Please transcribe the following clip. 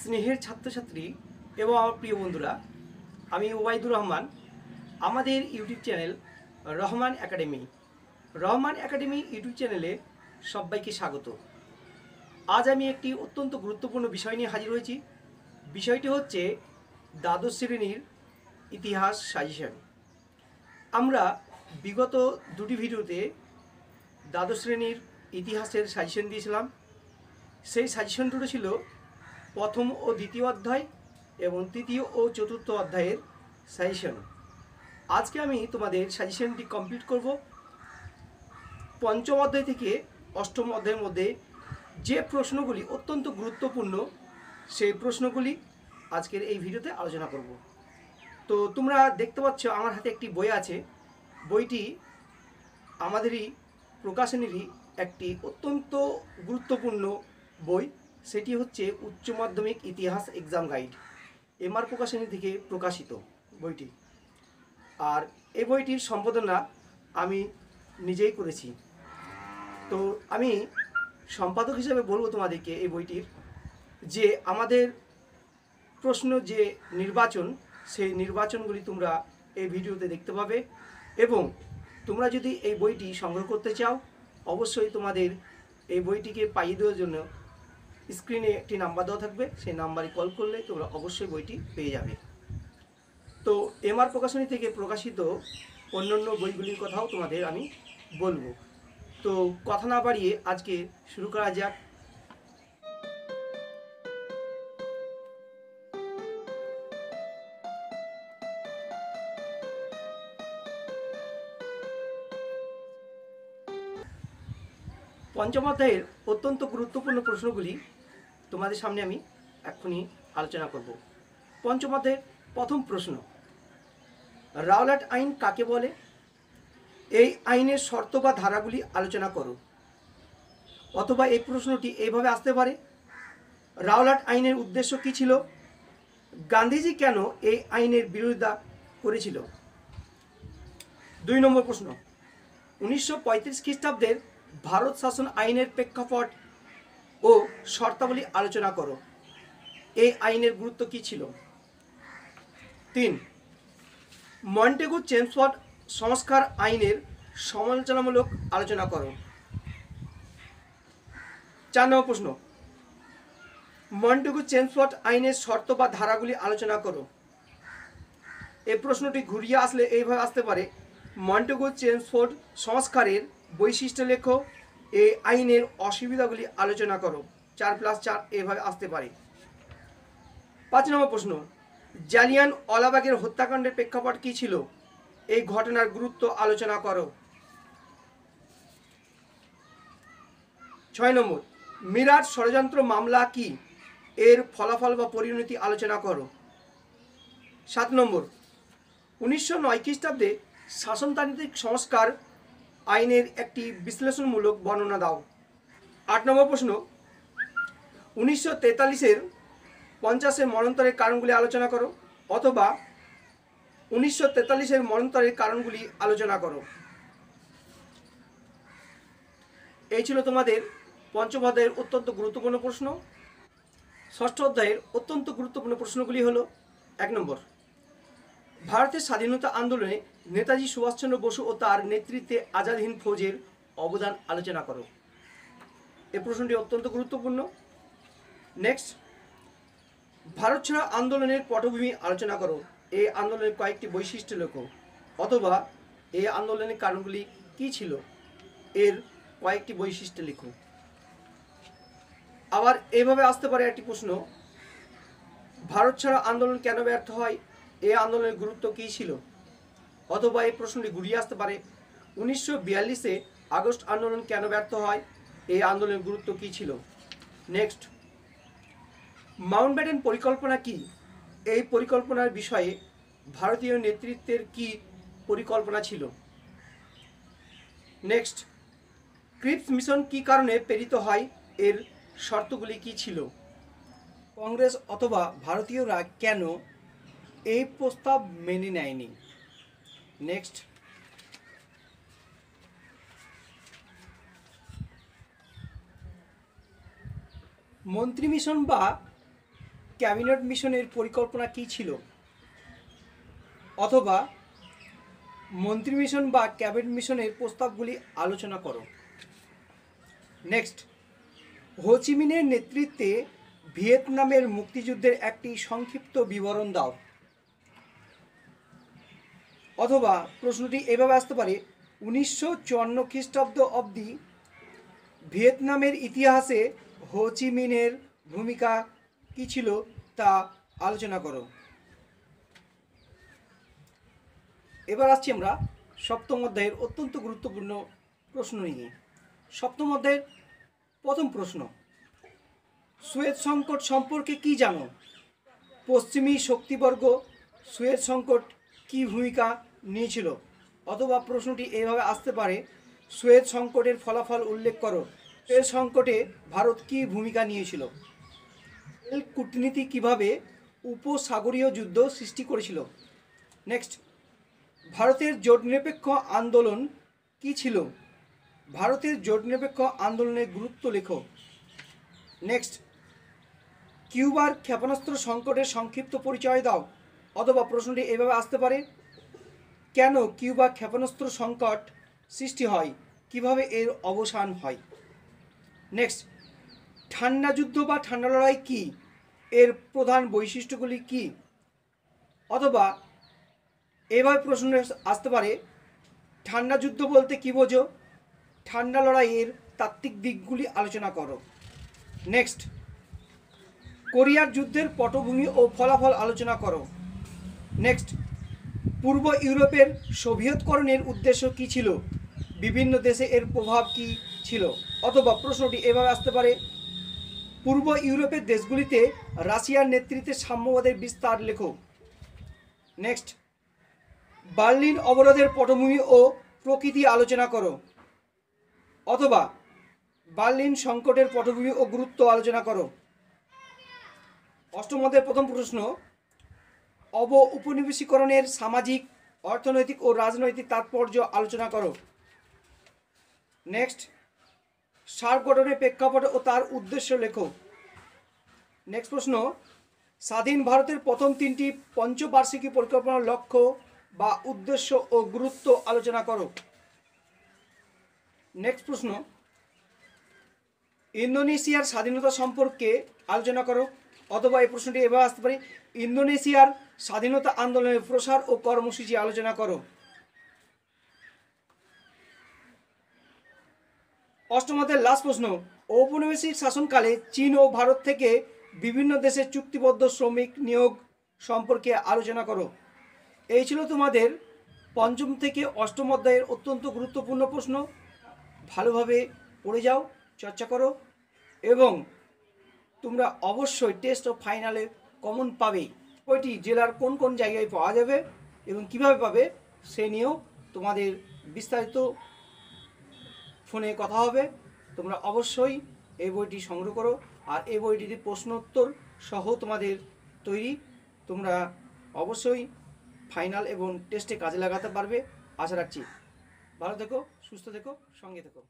স্নেহের ছাত্রছাত্রী এবং আমার প্রিয় বন্ধুরা, আমি ওবায়দুর রহমান, আমাদের YouTube channel Rahman Academy. Rahman Academy YouTube চ্যানেলে সবাইকে স্বাগত। আজ আমি একটি অত্যন্ত গুরুত্বপূর্ণ বিষয় নিয়ে হাজির হয়েছি। বিষয়টি হচ্ছে দ্বাদশ শ্রেণির ইতিহাস সাজেশন। আমরা বিগত দুটি ভিডিওতে দ্বাদশ শ্রেণির ইতিহাসের সাজেশন দিয়েছিলাম। সেই সাজেশন দুটো ছিল প্রথম ও দ্বিতীয় অধ্যায় এবং তৃতীয় ও চতুর্থ অধ্যায়ের সাজেশন আজকে আমি তোমাদের সাজেশনটি কমপ্লিট করব। পঞ্চম অধ্যায় থেকে অষ্টম অধ্যায়ের মধ্যে যে প্রশ্নগুলি অত্যন্ত গুরুত্বপূর্ণ, সেই প্রশ্নগুলি আজকের এই ভিডিওতে আলোচনা করব। তো তোমরা দেখতে পাচ্ছ আমার হাতে একটি বই আছে। বইটি আমাদেরই প্রকাশনীরই একটি অত্যন্ত গুরুত্বপূর্ণ বই। সেটি হচ্ছে উচ্চ মাধ্যমিক ইতিহাস এক্সাম গাইড এমআর প্রকাশনী থেকে প্রকাশিত বইটি। আর এই বইটির সম্পাদনা আমি নিজেই করেছি। তো আমি সম্পাদক হিসেবে বলব তোমাদেরকে এই বইটির যে আমাদের প্রশ্ন যে নির্বাচন, সেই নির্বাচনগুলি তোমরা এই ভিডিওতে দেখতে পাবে এবং তোমরা যদি এই বইটি সংগ্রহ করতে চাও, অবশ্যই তোমাদের এই বইটিকে পাইয়ে দেওয়ার জন্য স্ক্রিনে একটি নাম্বার দেওয়া থাকবে, সেই নাম্বারে কল করলে তোমরা অবশ্যই বইটি পেয়ে যাবে। তো এমআর প্রকাশনী থেকে প্রকাশিত অন্যান্য বইগুলির কথাও তোমাদের আমি বলব। তো কথা না বাড়িয়ে আজকে শুরু করা যাক। পঞ্চম অধ্যায়ের অত্যন্ত গুরুত্বপূর্ণ প্রশ্নগুলি তোমাদের সামনে আমি এক্ষুনি আলোচনা করব। পঞ্চম প্রথম প্রশ্ন, রাওলাট আইন কাকে বলে? এই আইনের শর্ত বা ধারাগুলি আলোচনা করো। অথবা এই প্রশ্নটি এইভাবে আসতে পারে, রাওলাট আইনের উদ্দেশ্য কী ছিল? গান্ধীজি কেন এই আইনের বিরোধিতা করেছিল? দুই নম্বর প্রশ্ন, উনিশশো পঁয়ত্রিশ খ্রিস্টাব্দের ভারত শাসন আইনের প্রেক্ষাপট ও শর্তাবলী আলোচনা করো। এই আইনের গুরুত্ব কী ছিল? তিন, মন্টেগু চেমসফোর্ড সংস্কার আইনের সমালোচনামূলক আলোচনা করো। চার নম্বর প্রশ্ন, মন্টেগু চেমসফোর্ড আইনের শর্ত বা ধারাগুলি আলোচনা করো। এই প্রশ্নটি ঘুরিয়ে আসলে এইভাবে আসতে পারে, মন্টেগু চেমসফোর্ড সংস্কারের বৈশিষ্ট্য লেখো এই আইনের অসুবিধাগুলি আলোচনা করো। চার প্লাস চার এভাবে আসতে পারে। পাঁচ নম্বর প্রশ্ন, জালিয়ান অলাবাগের হত্যাকাণ্ডের প্রেক্ষাপট কী ছিল? এই ঘটনার গুরুত্ব আলোচনা করো। ছয় নম্বর মিরাট ষড়যন্ত্র মামলা কি? এর ফলাফল বা পরিণতি আলোচনা করো। সাত নম্বর, উনিশশো নয় খ্রিস্টাব্দে শাসনতান্ত্রিক সংস্কার আইনের একটি বিশ্লেষণমূলক বর্ণনা দাও। আট নম্বর প্রশ্ন। উনিশশো তেতাল্লিশের পঞ্চাশের মরন্তরের কারণগুলি আলোচনা করো অথবা উনিশশো তেতাল্লিশের মরন্তরের কারণগুলি আলোচনা করো। এই ছিল তোমাদের পঞ্চম অধ্যায়ের অত্যন্ত গুরুত্বপূর্ণ প্রশ্ন। ষষ্ঠ অধ্যায়ের অত্যন্ত গুরুত্বপূর্ণ প্রশ্নগুলি হলো এক নম্বর। ভারতের স্বাধীনতা আন্দোলনে নেতাজি সুভাষচন্দ্র বসু ও তার নেতৃত্বে আজাদ হিন্দ ফৌজের অবদান আলোচনা করো। এ প্রশ্নটি অত্যন্ত গুরুত্বপূর্ণ। নেক্সট ভারত ছাড়া আন্দোলনের পটভূমি আলোচনা করো। এই আন্দোলনের কয়েকটি বৈশিষ্ট্য লেখো, অথবা এই আন্দোলনের কারণগুলি কী ছিল? এর কয়েকটি বৈশিষ্ট্য লিখো। আবার এভাবে আসতে পারে একটি প্রশ্ন, ভারত ছাড়া আন্দোলন কেন ব্যর্থ হয়? এই আন্দোলনের গুরুত্ব কী ছিল? অথবা এই প্রশ্নটি ঘুরিয়ে আসতে পারে। উনিশশো বিয়াল্লিশে আগস্ট আন্দোলন কেন ব্যর্থ হয়? এই আন্দোলনের গুরুত্ব কী ছিল? নেক্সট। মাউন্টব্যাটেন পরিকল্পনা কি? এই পরিকল্পনার বিষয়ে ভারতীয় নেতৃত্বের কি পরিকল্পনা ছিল? নেক্সট। ক্রিপস মিশন কি কারণে প্রেরিত হয়? এর শর্তগুলি কি ছিল? কংগ্রেস অথবা ভারতীয়রা কেন এই প্রস্তাব মেনে নেয়নি? নেক্সট মন্ত্রী মিশন বা ক্যাবিনেট মিশনের পরিকল্পনা কী ছিল? অথবা মন্ত্রী মিশন বা ক্যাবিনেট মিশনের প্রস্তাবগুলি আলোচনা করো। নেক্সট হোচিমিনের নেতৃত্বে ভিয়েতনামের মুক্তিযুদ্ধের একটি সংক্ষিপ্ত বিবরণ দাও। অথবা প্রশ্নটি এভাবে আসতে পারে, উনিশশো চুয়ান্ন খ্রিস্টাব্দ অবধি ভিয়েতনামের ইতিহাসে হোচিমিনের ভূমিকা কী ছিল তা আলোচনা করো। এবার আসছি আমরা সপ্তম অধ্যায়ের অত্যন্ত গুরুত্বপূর্ণ প্রশ্ন নিয়ে। সপ্তম অধ্যায়ের প্রথম প্রশ্ন সুয়েজ সংকট সম্পর্কে কি জানো? পশ্চিমী শক্তিবর্গ সুয়েজ সংকট কি ভূমিকা নিয়েছিল। অথবা প্রশ্নটি এইভাবে আসতে পারে সুয়েজ সংকটের ফলাফল উল্লেখ করো। সুয়েজ সংকটে ভারত কি ভূমিকা নিয়েছিল? তেল কূটনীতি কীভাবে উপসাগরীয় যুদ্ধ সৃষ্টি করেছিল? নেক্সট ভারতের জোট নিরপেক্ষ আন্দোলন কি ছিল? ভারতের জোট নিরপেক্ষ আন্দোলনের গুরুত্ব লেখো। নেক্সট কিউবার ক্ষেপণাস্ত্র সংকটের সংক্ষিপ্ত পরিচয় দাও। অথবা প্রশ্নটি এভাবে আসতে পারে কেন কিউবা ক্ষেপণাস্ত্র সংকট সৃষ্টি হয়? কীভাবে এর অবসান হয়? নেক্সট, ঠান্ডা যুদ্ধ বা ঠান্ডা লড়াই কি? এর প্রধান বৈশিষ্ট্যগুলি কি? অথবা এভাবে প্রশ্ন আসতে পারে, ঠান্ডা যুদ্ধ বলতে কি বোঝো? ঠান্ডা লড়াইয়ের তাত্ত্বিক দিকগুলি আলোচনা করো। নেক্সট, কোরিয়ার যুদ্ধের পটভূমি ও ফলাফল আলোচনা করো। নেক্সট পূর্ব ইউরোপের সোভিয়েতকরণের উদ্দেশ্য কি ছিল? বিভিন্ন দেশে এর প্রভাব কি ছিল? অথবা প্রশ্নটি এভাবে আসতে পারে। পূর্ব ইউরোপের দেশগুলিতে রাশিয়ার নেতৃত্বে সাম্যবাদের বিস্তার লেখো। নেক্সট। বার্লিন অবরোধের পটভূমি ও প্রকৃতি আলোচনা করো। অথবা বার্লিন সংকটের পটভূমি ও গুরুত্ব আলোচনা করো। অষ্টমদের প্রথম প্রশ্ন অব উপনিবেশীকরণের সামাজিক, অর্থনৈতিক ও রাজনৈতিক তাৎপর্য আলোচনা করো। নেক্সট সার্ক গঠনের প্রেক্ষাপট ও তার উদ্দেশ্য লেখো। নেক্সট প্রশ্ন, স্বাধীন ভারতের প্রথম তিনটি পঞ্চবার্ষিকী পরিকল্পনার লক্ষ্য বা উদ্দেশ্য ও গুরুত্ব আলোচনা করো। নেক্সট প্রশ্ন, ইন্দোনেশিয়ার স্বাধীনতা সম্পর্কে আলোচনা করো। অথবা এই প্রশ্নটি এভাবে আসতে পারে, ইন্দোনেশিয়ার স্বাধীনতা আন্দোলনের প্রসার ও কর্মসূচি আলোচনা করো। অষ্টমতের লাস্ট প্রশ্ন, ঔপনিবেশিক শাসনকালে চীন ও ভারত থেকে বিভিন্ন দেশের চুক্তিবদ্ধ শ্রমিক নিয়োগ সম্পর্কে আলোচনা করো। এই ছিল তোমাদের পঞ্চম থেকে অষ্টম অধ্যায়ের অত্যন্ত গুরুত্বপূর্ণ প্রশ্ন। ভালোভাবে পড়ে যাও, চর্চা করো এবং তোমরা অবশ্যই টেস্ট ও ফাইনালে কমন পাবেই বইটি জেলার কোন কোন জায়গায় পাওয়া যাবে এবং কীভাবে পাবে, সে নিয়েও তোমাদের বিস্তারিত ফোনে কথা হবে। তোমরা অবশ্যই এই বইটি সংগ্রহ করো আর এই বইটিতে প্রশ্নোত্তর সহ তোমাদের তৈরি। তোমরা অবশ্যই ফাইনাল এবং টেস্টে কাজে লাগাতে পারবে। আশা রাখছি। ভালো থেকো, সুস্থ থেকো, সঙ্গে থেকো।